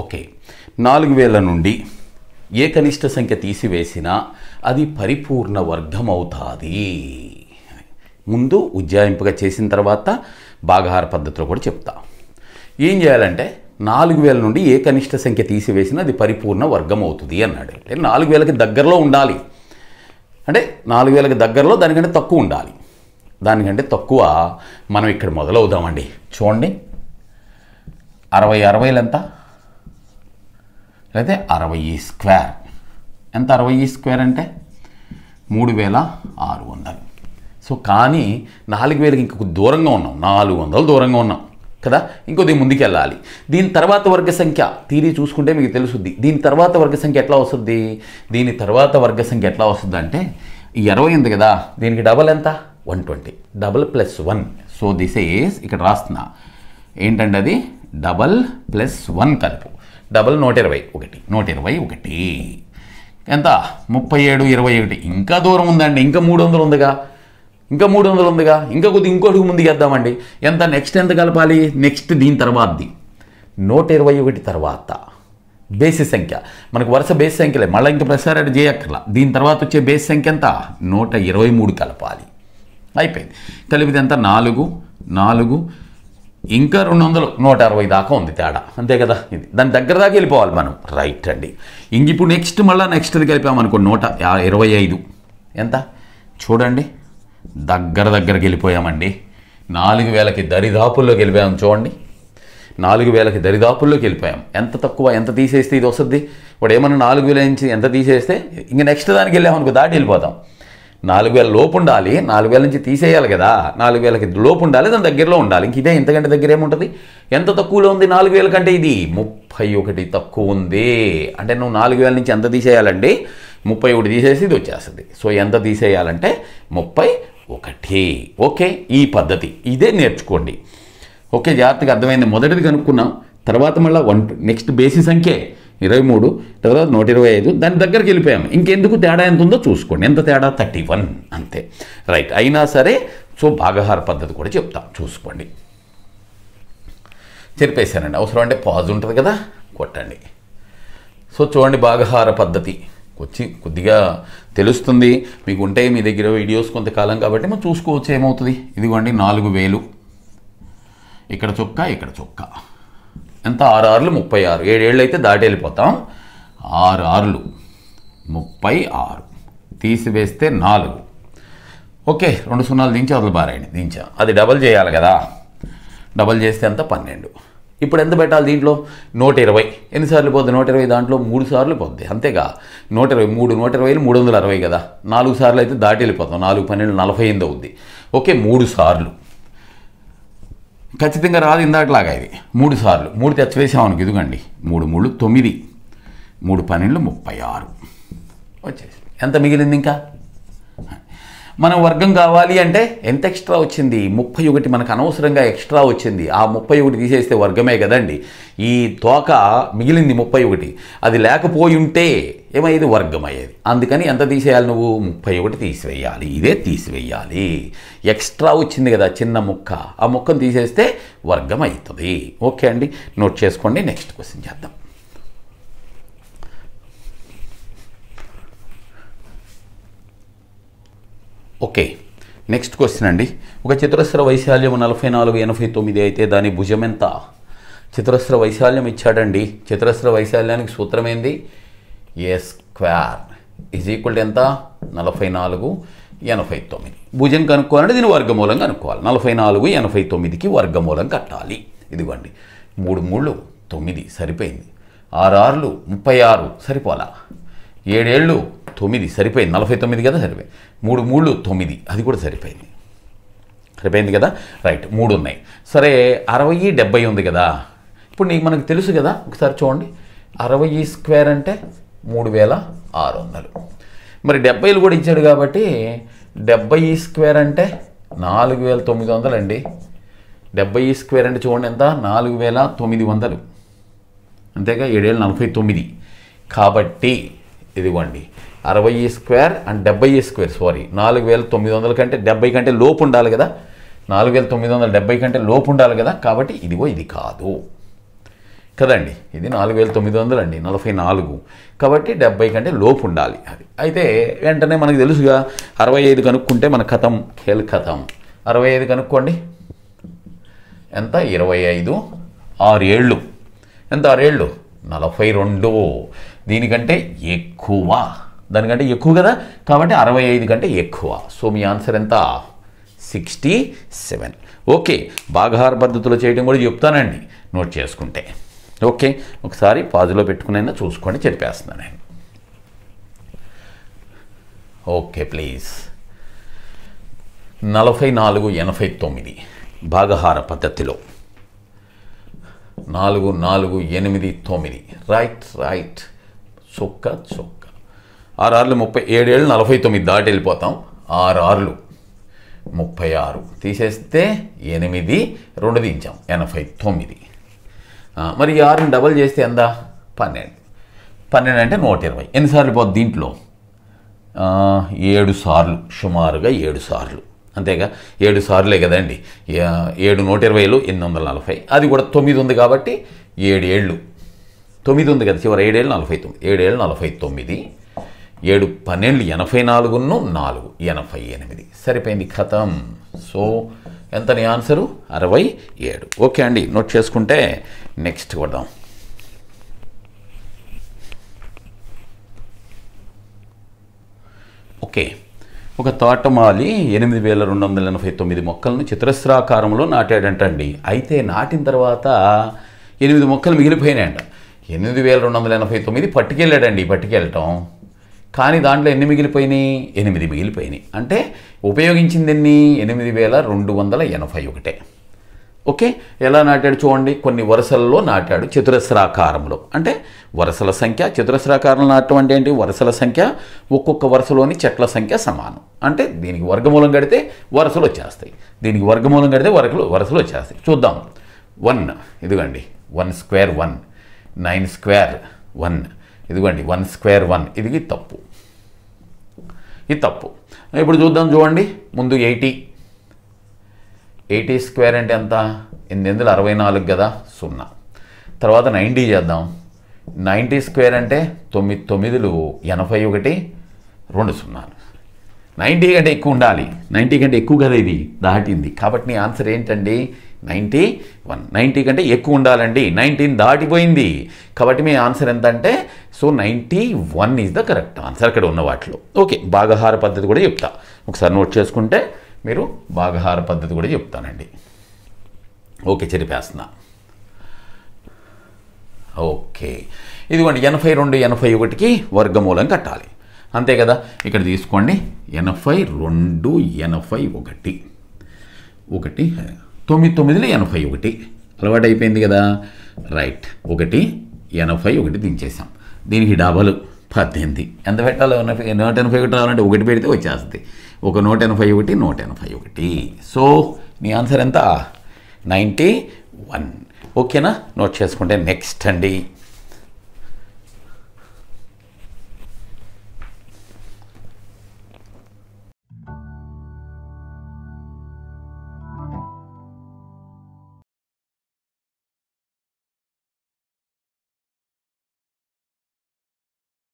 Okay. నాలుగు వేల నుండి ఏ కనిష్ట సంఖ్య తీసివేసినా అది పరిపూర్ణ వర్గం అవుతుంది ముందు ఉజ్జాయింపుగా చేసిన తర్వాత భాగహార పద్ధతిలో కూడా చెప్తా. ఏం చేయాలంటే నాలుగు వేల నుండి ఏ కనిష్ట సంఖ్య తీసివేసినా అది పరిపూర్ణ వర్గం అవుతుంది అన్నాడు. అంటే నాలుగు వేలకి దగ్గరలో ఉండాలి. అంటే నాలుగు వేలకి దగ్గరలో దానికంటే తక్కువ ఉండాలి. దానికంటే తక్కువ మనం ఇక్కడ మొదలవుదామండి. చూడండి. అరవై అరవైలు ఎంత? అయితే అరవై స్క్వేర్. ఎంత అరవై స్క్వేర్ అంటే? మూడు వేల ఆరు వందలు. సో కానీ నాలుగు వేలకి ఇంకొక దూరంగా ఉన్నాం. నాలుగు వందలు దూరంగా ఉన్నాం. కదా? ఇంకొద్ది ముందుకు వెళ్ళాలి దీని తర్వాత వర్గ సంఖ్య తీరి చూసుకుంటే మీకు తెలుసుద్ది. దీని తర్వాత వర్గ సంఖ్య ఎట్లా వస్తుంది? దీని తర్వాత వర్గ సంఖ్య ఎట్లా వస్తుంది అంటే ఈ ఇరవై ఉంది కదా దీనికి డబల్ ఎంత? One twenty. Double plus one. So this is ఇక్కడ రాస్తున్నా. ఏంటంటే అది? డబల్ ప్లస్ వన్ కలుపు. డబల్ నూట ఇరవై ఒకటి నూట ఇరవై ఒకటి. ఎంత? ముప్పై ఏడు ఇరవై ఒకటి. ఇంకా దూరం ఉందండి ఇంకా మూడు వందలు ఉందిగా. ఇంకా మూడు వందలు ఉందిగా. ఇంకా కొద్ది ఇంకోటి ముందుకు వేద్దామండి. ఎంత? నెక్స్ట్ ఎంత కలపాలి? నెక్స్ట్ దీని తర్వాతది. నూట ఇరవై ఒకటి తర్వాత బేసి సంఖ్య. మనకు వరుస బేసి సంఖ్యలే. మళ్ళీ ఇంకా ప్రసారాలు చేయక్కర్లా. దీని తర్వాత వచ్చే బేసి సంఖ్య ఎంత? నూట ఇరవై మూడు కలపాలి. అయిపోయింది. కలిపితే ఎంత? నాలుగు నాలుగు ఇంకా రెండు వందలు నూట అరవై దాకా ఉంది తేడా. అంతే కదా ఇది. దాని దగ్గర దాకా వెళ్ళిపోవాలి మనం. రైట్ అండి. ఇంక ఇప్పుడు నెక్స్ట్ మళ్ళీ నెక్స్ట్ది కలిపామనుకో నూట ఇరవై ఐదు. ఎంత? చూడండి. దగ్గర దగ్గరికి వెళ్ళిపోయామండి. నాలుగు వేలకి దరిదాపుల్లోకి వెళ్ళిపోయాం చూడండి. నాలుగు వేలకి దరిదాపుల్లోకి వెళ్ళిపోయాం. ఎంత తక్కువ ఎంత తీసేస్తే ఇది వస్తుంది? ఇప్పుడు ఏమన్నా నాలుగు వేల నుంచి ఎంత తీసేస్తే ఇంక నెక్స్ట్ దానికి వెళ్ళామనుకో దాటి వెళ్ళిపోతాం. నాలుగు వేల లోపు ఉండాలి నాలుగు వేల నుంచి తీసేయాలి కదా. నాలుగు వేలకి లోపు ఉండాలి దాని దగ్గరలో ఉండాలి. ఇంక ఇదే ఇంతకంటే దగ్గర ఏముంటుంది? ఎంత తక్కువలో ఉంది నాలుగు వేల కంటే ఇది? ముప్పై ఒకటి తక్కువ ఉంది. అంటే నువ్వు నాలుగు వేల నుంచి ఎంత తీసేయాలండి? ముప్పై ఒకటి తీసేసి ఇది వచ్చేస్తుంది. సో ఎంత తీసేయాలంటే ముప్పై ఒకటి ఓకే ఈ పద్ధతి. ఇదే నేర్చుకోండి. ఓకే జాగ్రత్తగా అర్థమైంది. మొదటిది కనుక్కున్నాం. తర్వాత మళ్ళీ వన్ నెక్స్ట్ బేసి సంఖ్య. ఇరవై మూడు తర్వాత నూట ఇరవై ఐదు దాని దగ్గరికి వెళ్ళిపోయాము. ఇంకెందుకు తేడా ఎంత ఉందో చూసుకోండి. ఎంత తేడా? థర్టీ వన్ అంతే. రైట్. అయినా సరే సో భాగహార పద్ధతి కూడా చెప్తాం. చూసుకోండి. చెప్పేశానండి అవసరం అంటే పాజ్ ఉంటుంది కదా కొట్టండి. సో చూడండి భాగహార పద్ధతి. వచ్చి కొద్దిగా తెలుస్తుంది. మీకు ఉంటాయి మీ దగ్గర వీడియోస్ కొంతకాలం కాబట్టి మనం చూసుకోవచ్చు ఏమవుతుంది? ఇదిగోండి నాలుగు వేలు. ఇక్కడ చొక్కా ఇక్కడ చొక్కా. ఎంత? ఆరు ఆరులు ముప్పై ఆరు. ఏడేళ్ళు అయితే దాటి వెళ్ళిపోతాం. ఆరు ఆరులు. ముప్పై ఆరు. తీసివేస్తే నాలుగు. ఓకే రెండు సున్నాలు దించి వదిలి బారాయండి దించా. అది డబల్ చేయాలి కదా. డబల్ చేస్తే ఎంత? పన్నెండు. ఇప్పుడు ఎంత పెట్టాలి దీంట్లో? నూట ఇరవై. ఎన్నిసార్లు పోద్ది? నూట ఇరవై దాంట్లో మూడు సార్లు పోద్ది. అంతేగా. నూట ఇరవై మూడు నూట ఇరవైలు మూడు వందల అరవై కదా. నాలుగు సార్లు అయితే దాటి వెళ్ళిపోతాం. నాలుగు పన్నెండు నలభై ఎనిమిది అవుద్ది. ఓకే మూడు సార్లు. ఖచ్చితంగా రాదు ఇందాకలాగా ఇది. మూడు సార్లు. మూడు తెచ్చివేసామనుకు ఇదిగండి. మూడు మూడు తొమ్మిది. మూడు పన్నెండు ముప్పై ఆరు. వచ్చేసి ఎంత మిగిలింది ఇంకా? మన వర్గం కావాలి అంటే ఎంత ఎక్స్ట్రా వచ్చింది? ముప్పై ఒకటి మనకు అనవసరంగా ఎక్స్ట్రా వచ్చింది. ఆ ముప్పై ఒకటి తీసేస్తే వర్గమే కదండి. ఈ తోక మిగిలింది ముప్పై ఒకటి. అది లేకపోయి ఉంటే ఏమయ్యేది? వర్గం అయ్యేది అందుకని ఎంత తీసేయాలి నువ్వు? ముప్పై ఒకటి తీసివేయాలి. ఇదే తీసివేయాలి. ఎక్స్ట్రా వచ్చింది కదా చిన్న ముక్క. ఆ ముక్కను తీసేస్తే వర్గం అవుతుంది ఓకే అండి. నోట్ చేసుకోండి. నెక్స్ట్ క్వశ్చన్ చేద్దాం. ఓకే. నెక్స్ట్ క్వశ్చన్ అండి. ఒక చతురస్ర వైశాల్యం నలభై నాలుగు ఎనభై తొమ్మిది అయితే దాని భుజం ఎంత? చతురస్ర వైశాల్యం ఇచ్చాడండి. చతురస్ర వైశాల్యానికి సూత్రం ఏంది? A square is equal to ఎంత? నలభై నాలుగు ఎనభై తొమ్మిది భుజం కనుక్కోవాలంటే దీని వర్గమూలం కనుక్కోవాలి. నలభై నాలుగు ఎనభై తొమ్మిదికి వర్గమూలం కట్టాలి. ఇదిగోండి. మూడు మూళ్ళు తొమ్మిది సరిపోయింది. ఆరు ఆరులు ముప్పై ఆరు సరిపోలా. ఏడేళ్ళు తొమ్మిది సరిపోయింది. నలభై తొమ్మిది కదా సరిపోయింది. మూడు మూడు తొమ్మిది. అది కూడా సరిపోయింది. సరిపోయింది కదా? రైట్. మూడు ఉన్నాయి. సరే అరవై డెబ్బై ఉంది కదా? ఇప్పుడు నీకు మనకు తెలుసు కదా? ఒకసారి చూడండి. అరవై స్క్వేర్ అంటే మూడు వేల ఆరు వందలు. మరి డెబ్బైలు కూడా ఇచ్చాడు కాబట్టి డెబ్బై స్క్వేర్ అంటే నాలుగు వేల తొమ్మిది వందలు అండి డెబ్బై స్క్వేర్ అంటే చూడండి ఎంత? నాలుగు వేల తొమ్మిది వందలు. అంతేగా ఏడేళ్ళు నలభై తొమ్మిది. కాబట్టి ఇదిగోండి. అరవై స్క్వేర్ అండ్ డెబ్బై స్క్వేర్ సారీ నాలుగు వేల తొమ్మిది వందల కంటే డెబ్బై కంటే లోపు ఉండాలి కదా. నాలుగు వేల తొమ్మిది వందల డెబ్బై కంటే లోపు ఉండాలి కదా. కాబట్టి ఇదిగో ఇది కాదు. కదండి? ఇది నాలుగు వేల తొమ్మిది వందలు అండి నలభై నాలుగు. కాబట్టి డెబ్బై కంటే లోపు ఉండాలి అది. అయితే వెంటనే మనకు తెలుసుగా అరవై ఐదు కనుక్కుంటే మన కథం కేల్ కథం. అరవై ఐదు కనుక్కోండి. ఎంత? ఇరవై ఐదు. ఆరేళ్ళు ఎంత? ఆరేళ్ళు నలభై రెండు. దీనికంటే ఎక్కువ. దానికంటే ఎక్కువ కదా? కాబట్టి అరవై ఐదు కంటే ఎక్కువ. సో మీ ఆన్సర్ ఎంత? Sixty seven. ఓకే భాగాహార పద్ధతిలో చేయడం కూడా చెప్తానండి. నోట్ చేసుకుంటే. ఓకే ఒకసారి పాజులో పెట్టుకునైనా చూసుకోండి చెప్పేస్తున్నాను నేను. Okay please. నలభై నాలుగు ఎనభై తొమ్మిది. భాగహార పద్ధతిలో. నాలుగు నాలుగు ఎనిమిది తొమ్మిది. Right right. చొక్క చొక్క. ఆరు ముప్పై ఏడేళ్ళు నలభై తొమ్మిది దాటి వెళ్ళిపోతాం. ఆరు ముప్పై ఆరు. తీసేస్తే ఎనిమిది రెండు దించాం. ఎనభై తొమ్మిది. మరి ఈ ఆరుని డబల్ చేస్తే ఎంత? పన్నెండు. పన్నెండు అంటే నూట ఇరవై. ఎన్నిసార్లు పోతుంది దీంట్లో? ఏడు సార్లు. సుమారుగా ఏడు సార్లు. అంతేగా? ఏడు సార్లే కదండి. ఏడు నూట ఇరవైలు ఎనిమిది వందల నలభై. అది కూడా తొమ్మిది ఉంది కాబట్టి ఏడు ఏళ్ళు తొమ్మిది ఉంది కదా చివరి ఏడేళ్ళు నలభై తొమ్మిది. ఏడేళ్ళు నలభై తొమ్మిది. ఏడు పన్నెండు ఎనభై నాలుగును నాలుగు ఎనభై ఎనిమిది. సరిపోయింది ఖతం సో ఎంత నీ ఆన్సరు? అరవై ఏడు. ఓకే అండి నోట్ చేసుకుంటే నెక్స్ట్ కొడదాం. ఓకే. ఒక తోటమాలి ఎనిమిది వేల రెండు వందల ఎనభై తొమ్మిది మొక్కలను చిత్రస్రాకారంలో నాటాడంటండి. అయితే నాటిన తర్వాత ఎనిమిది మొక్కలు మిగిలిపోయినాయంట. ఎనిమిది వేల రెండు వందల ఎనభై తొమ్మిది పట్టుకెళ్ళాడండి పట్టుకెళ్ళటం. కానీ దాంట్లో ఎన్ని మిగిలిపోయినాయి? ఎనిమిది మిగిలిపోయినాయి. అంటే ఉపయోగించింది ఎన్ని ఎనిమిది వేల రెండు వందల ఎనభై ఒకటే. ఓకే? ఎలా నాటాడు చూడండి. కొన్ని వరుసలలో నాటాడు చతురస్రాకారంలో. అంటే వరుసల సంఖ్య చతురస్రాకారంలో నాటడం అంటే ఏంటి? వరుసల సంఖ్య ఒక్కొక్క వరుసలోని చెట్ల సంఖ్య సమానం. అంటే దీనికి వర్గమూలం కడితే వరుసలు వచ్చేస్తాయి. దీనికి వర్గమూలం కడితే వరకులు వరుసలు వచ్చేస్తాయి. చూద్దాం. వన్. ఇదిగోండి. One square one. Nine square one. ఇదిగోండి. One square one. ఇది తప్పు. ఇది తప్పు. ఇప్పుడు చూద్దాం చూడండి ముందు ఎయిటీ. ఎయిటీ స్క్వేర్ అంటే ఎంత? ఎనిమిది వందల అరవై నాలుగు కదా సున్నా. తర్వాత నైంటీ చేద్దాం. నైంటీ స్క్వేర్ అంటే తొమ్మిది తొమ్మిదిలు ఎనభై ఒకటి రెండు సున్నాలు. నైంటీ కంటే ఎక్కువ ఉండాలి. నైంటీ కంటే ఎక్కువ కదా ఇది దాటింది. కాబట్టి నీ ఆన్సర్ ఏంటండి? Ninety one. నైంటీ కంటే ఎక్కువ ఉండాలండి. నైన్టీన్ దాటిపోయింది. కాబట్టి మీ ఆన్సర్ ఎంత అంటే so ninety one is the correct answer అక్కడ ఉన్న వాటిలో. ఓకే భాగహార పద్ధతి కూడా చెప్తా. ఒకసారి నోట్ చేసుకుంటే మీరు భాగహార పద్ధతి కూడా చెప్తానండి. ఓకే చెరిపేస్తున్నా. ఓకే. ఇదిగోండి ఎనభై రెండు ఎనభై ఒకటికి వర్గమూలం కట్టాలి. అంతే కదా? ఇక్కడ తీసుకోండి. ఎనభై రెండు ఎనభై ఒకటి. ఒకటి తొమ్మిది తొమ్మిదిలో ఎనభై ఒకటి. అలవాటు అయిపోయింది కదా? రైట్. ఒకటి ఎనభై ఒకటి దించేసాం దీనికి డబలు పద్దెనిమిది. ఎంత పెట్టాలో? నూట ఎనభై ఒకటి రావాలంటే ఒకటి పెడితే వచ్చేస్తుంది. ఒక నూట ఎనభై ఒకటి నూట ఎనభై ఒకటి. సో నీ ఆన్సర్ ఎంత? Ninety one. ఓకేనా? నోట్ చేసుకుంటే నెక్స్ట్ అండి.